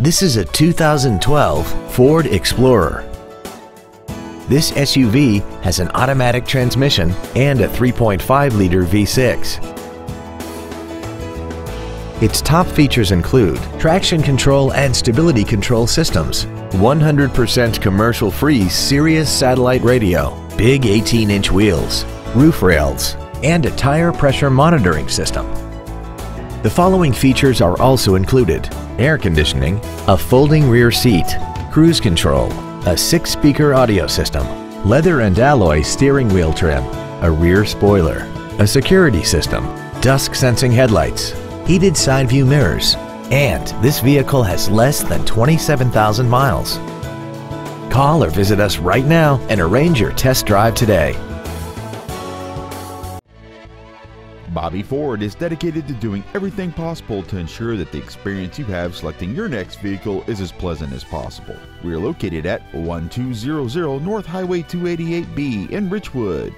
This is a 2012 Ford Explorer. This SUV has an automatic transmission and a 3.5-liter V6. Its top features include traction control and stability control systems, 100% commercial-free Sirius satellite radio, big 18-inch wheels, roof rails, and a tire pressure monitoring system. The following features are also included. Air conditioning, a folding rear seat, cruise control, a six-speaker audio system, leather and alloy steering wheel trim, a rear spoiler, a security system, dusk sensing headlights, heated side view mirrors, and this vehicle has less than 27,000 miles. Call or visit us right now and arrange your test drive today. Bobby Ford is dedicated to doing everything possible to ensure that the experience you have selecting your next vehicle is as pleasant as possible. We are located at 1200 North Highway 288B in Richwood.